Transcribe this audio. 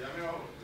Llámelo.